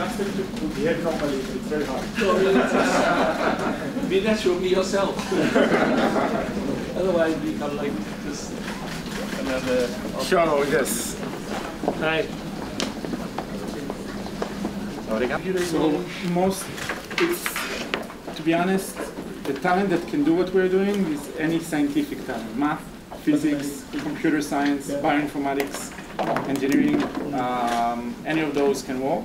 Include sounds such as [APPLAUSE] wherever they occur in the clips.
ask them to, to behave normally, but it's very hard. be natural, be yourself. Otherwise, you become like just another. Sure, yes. Hi. So most, it's, to be honest, the talent that can do what we're doing is any scientific talent. Math, physics, computer science, bioinformatics, engineering, um, any of those can work.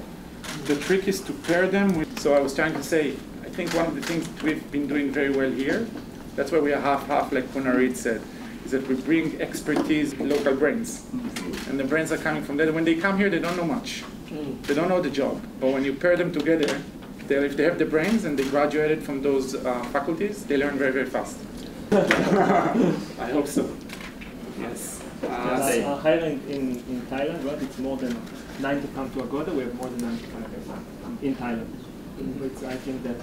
The trick is to pair them with, so I was trying to say, I think one of the things that we've been doing very well here, that's why we are half-half, like Punarit said, is that we bring expertise local brains. And the brains are coming from there. When they come here, they don't know much. They don't know the job. But when you pair them together, they, if they have the brains and they graduated from those uh, faculties, they learn very, very fast. [LAUGHS] I hope so. Yes. Yes. Uh, higher in, in, in, Thailand, right? It's more than 90 pounds to Agoda. We have more than 95 pounds in Thailand. It's, I think that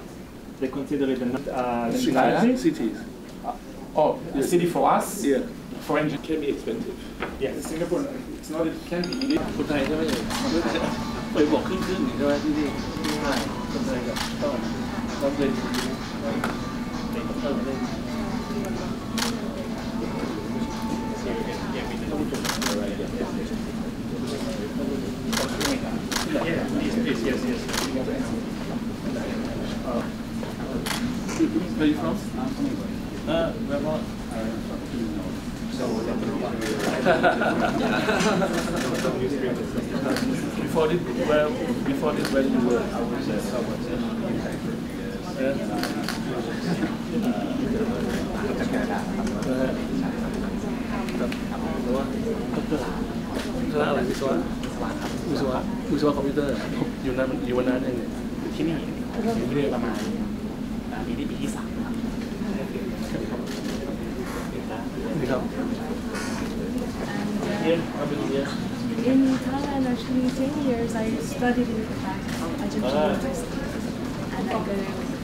they consider it a uh, cities. Uh, oh, yes. city for us? Yeah. For engine can be expensive. Yeah. In Singapore, it's not. It can be. คนไทยใช่ไหมเคยบอกขึ้นขึ้นใช่ไหมที่นี่ใช่คนไทยกับต้องต้องเป็นต้องเติมเล่น [LAUGHS] before this, well, before this, where you were, I was uh, คณะอะไรวิศวะวิศวะวิศวะคอมพิวเตอร์อยู่นั้นอยู่วันนั้นเองเนี่ยที่นี่อยู่เรื่อยประมาณอ่าปีนี้ปีที่สาม actually 10 years I studied in Quebec, Egyptian ah. University, and I got a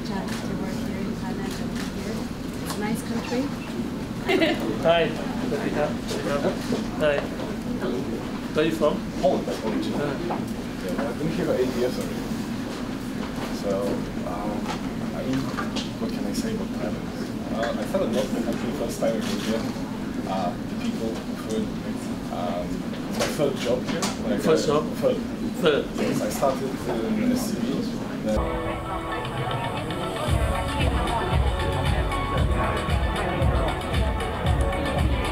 chance to work here in Thailand here. Nice country. [LAUGHS] Hi. Hi. Where are you from? Poland, by. Uh. Yeah, I've been here for eight years already. So, um, I mean, what can I say about Thailand? Uh, I fell in love with the country the first time I came here. Uh, the people, the food, um, my third job here. When I First got- job? Third. Third Yes, I started in SCB. Then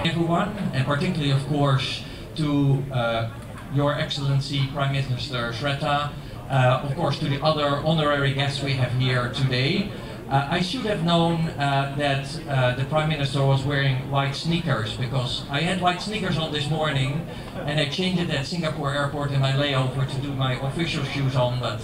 everyone, and particularly, of course, to uh, Your Excellency Prime Minister Srettha, uh, of course, to the other honorary guests we have here today. Uh, I should have known uh, that uh, the Prime Minister was wearing white sneakers because I had white sneakers on this morning and I changed it at Singapore airport in my layover to do my official shoes on, but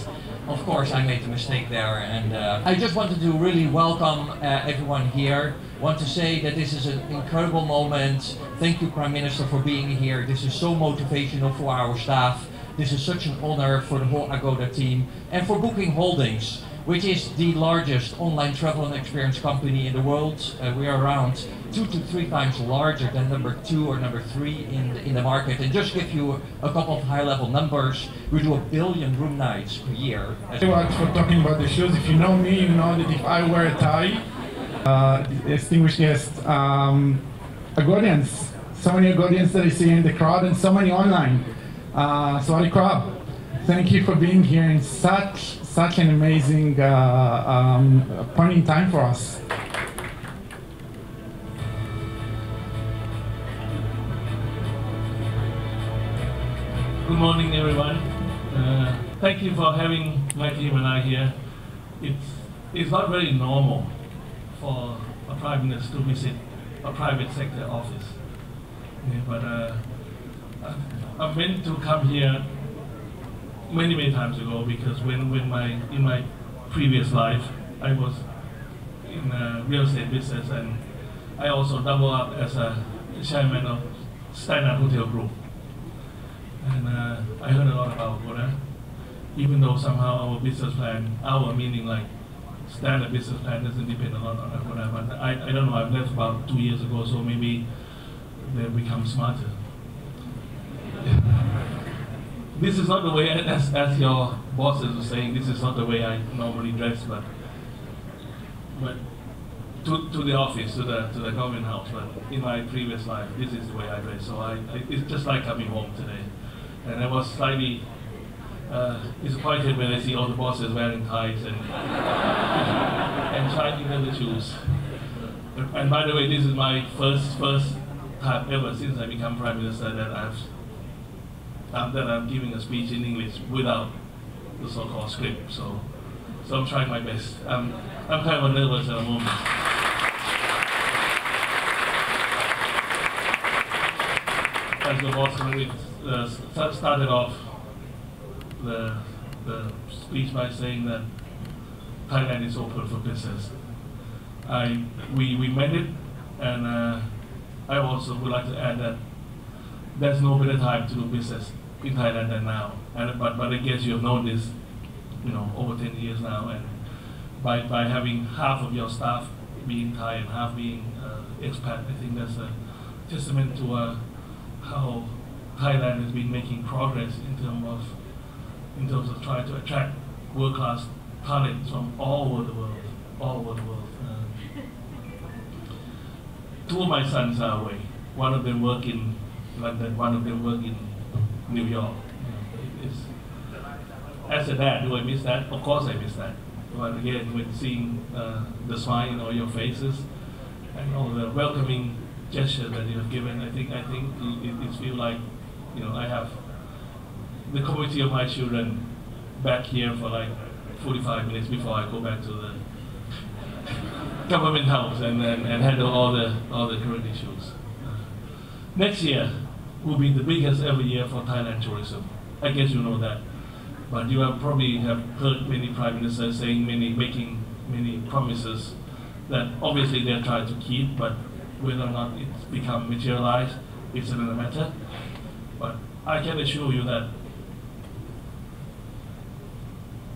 of course I made a mistake there. And uh, I just wanted to really welcome uh, everyone here. Want to say that this is an incredible moment. Thank you, Prime Minister, for being here. This is so motivational for our staff. This is such an honor for the whole Agoda team and for Booking Holdings, which is the largest online travel and experience company in the world. Uh, we are around two to three times larger than number two or number three in the, in the market. And just give you a couple of high-level numbers, we do a billion room nights per year. Thank you much for talking about the shoes. If you know me, you know that if I wear a tie, uh, distinguished guests, um, Agodians, so many Agodians that I see in the crowd and so many online. Uh, Swati Krab, thank you for being here in such such an amazing uh, um, point in time for us. Good morning, everyone. Uh, thank you for having my team and I here. It's, it's not very normal for a prime minister to visit a private sector office. Yeah, but uh, I- I've meant to come here many, many times ago because when, when my, in my previous life, I was in uh, real estate business and I also double up as a chairman of Standard Hotel Group. And uh, I heard a lot about Agoda, even though somehow our business plan, our meaning like standard business plan doesn't depend a lot on Agoda, but I, I don't know, I've left about two years ago, so maybe they've become smarter. This is not the way, as, as your bosses were saying, this is not the way I normally dress, but, but to, to the office, to the, to the government house, but in my previous life, this is the way I dress. So I, I it's just like coming home today. And I was slightly uh, disappointed when I see all the bosses wearing ties and, [LAUGHS] and shiny leather shoes. And by the way, this is my first, first time ever since I become Prime Minister that I've um, that I'm giving a speech in English without the so-called script. So, so I'm trying my best. I'm, I'm kind of nervous at the moment. As the boss uh, started off the, the speech by saying that Thailand is open for business. I, we, we meant it, and uh, I also would like to add that there's no better time to do business in Thailand than now. And, but, but I guess you have known this, you know, over 10 years now, and by, by having half of your staff being Thai and half being uh, expat, I think that's a testament to uh, how Thailand has been making progress in terms of in terms of trying to attract world-class talent from all over the world, all over the world. Uh, two of my sons are away. One of them work in London, one of them work in New York. As a dad, do I miss that? Of course I miss that. But again, when seeing uh, the smile in all your faces and all the welcoming gesture that you have given, I think I think it, it feels like, you know, I have the community of my children back here for like 45 minutes before I go back to the [LAUGHS] government house and, and, and handle all the all the current issues. Next year will be the biggest ever year for Thailand tourism. I guess you know that. But you have probably have heard many prime ministers saying many making many promises that obviously they're trying to keep, but whether or not it's become materialized, it's another matter. But I can assure you that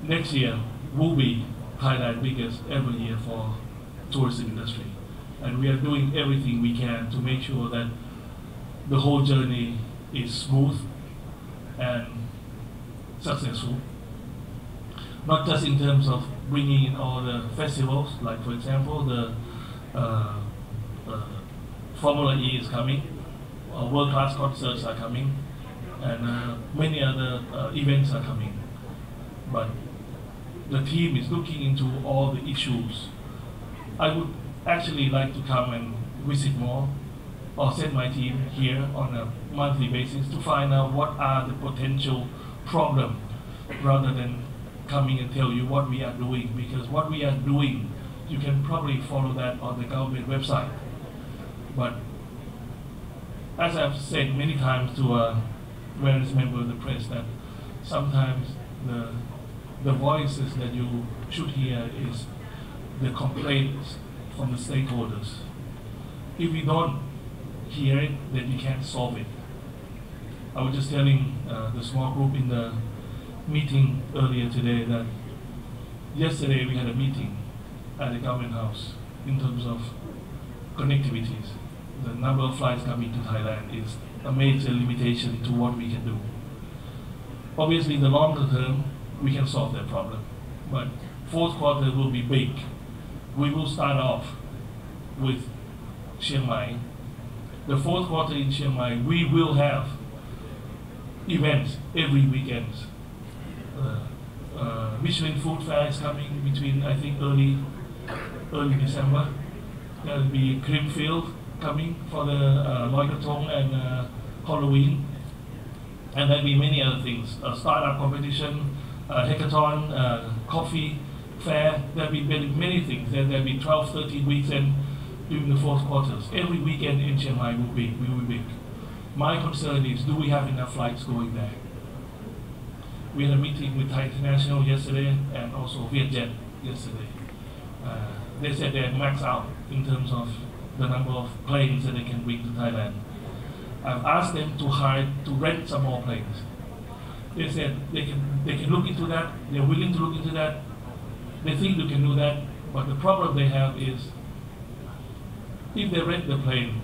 next year will be Thailand's biggest ever year for tourism industry. And we are doing everything we can to make sure that the whole journey is smooth and successful. Not just in terms of bringing in all the festivals, like for example, the uh, uh, Formula E is coming, uh, world-class concerts are coming, and uh, many other uh, events are coming. But the team is looking into all the issues. I would actually like to come and visit more or send my team here on a monthly basis to find out what are the potential problems rather than coming and tell you what we are doing because what we are doing you can probably follow that on the government website but as I've said many times to uh, various members of the press that sometimes the the voices that you should hear is the complaints from the stakeholders. If we don't hear it, then we can't solve it. I was just telling uh, the small group in the meeting earlier today that yesterday we had a meeting at the government house in terms of connectivities. The number of flights coming to Thailand is a major limitation to what we can do. Obviously, in the longer term, we can solve that problem. But fourth quarter will be big. We will start off with Chiang Mai the fourth quarter in Chiang Mai, we will have events every weekend. Uh, uh, Michelin Food Fair is coming between, I think, early early December. There will be Creamfield coming for the uh, Loy and uh, Halloween. And there'll be many other things. A startup competition, a hackathon, uh, coffee fair. There'll be many, many things. There, there'll be 12, 13 weeks and during the fourth quarters. Every weekend in Chiang Mai will be, will be. My concern is, do we have enough flights going there? We had a meeting with Thai International yesterday and also Vietjet yesterday. Uh, they said they're maxed out in terms of the number of planes that they can bring to Thailand. I've asked them to hire, to rent some more planes. They said they can, they can look into that, they're willing to look into that, they think they can do that, but the problem they have is if they rent the plane,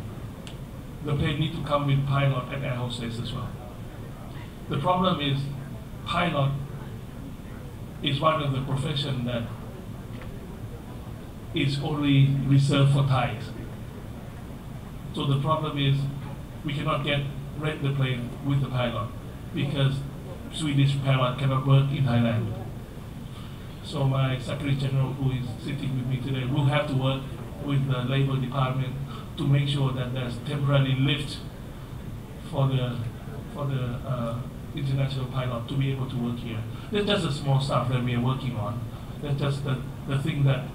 the plane need to come with pilot and air hostess as well. The problem is pilot is one of the profession that is only reserved for Thais. So the problem is we cannot get rent the plane with the pilot because Swedish pilot cannot work in Thailand. So my Secretary General, who is sitting with me today, will have to work with the Labor Department to make sure that there's temporary lift for the for the uh, international pilot to be able to work here. That's just a small stuff that we are working on. That's just the, the thing that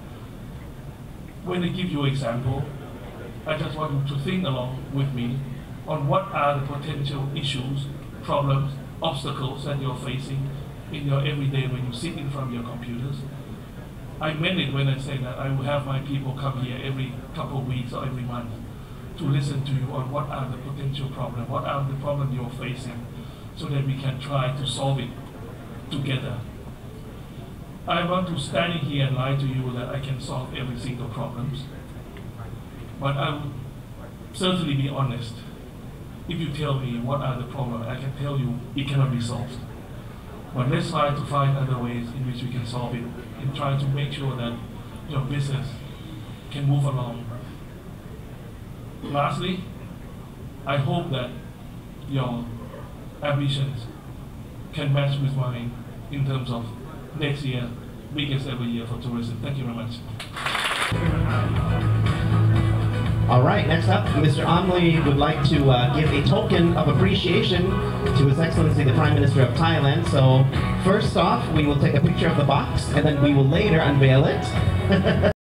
when I give you an example, I just want you to think along with me on what are the potential issues, problems, obstacles that you're facing in your everyday when you sit in front of your computers. I meant it when I say that I will have my people come here every couple of weeks or every month to listen to you on what are the potential problems, what are the problems you're facing, so that we can try to solve it together. I want to stand here and lie to you that I can solve every single problems, but I will certainly be honest. If you tell me what are the problems, I can tell you it cannot be solved. But let's try to find other ways in which we can solve it and try to make sure that your business can move along. Lastly, I hope that your ambitions can match with mine in terms of next year, biggest ever year for tourism. Thank you very much. All right, next up, Mr. Omri would like to uh, give a token of appreciation to His Excellency the Prime Minister of Thailand. So first off, we will take a picture of the box and then we will later unveil it. [LAUGHS]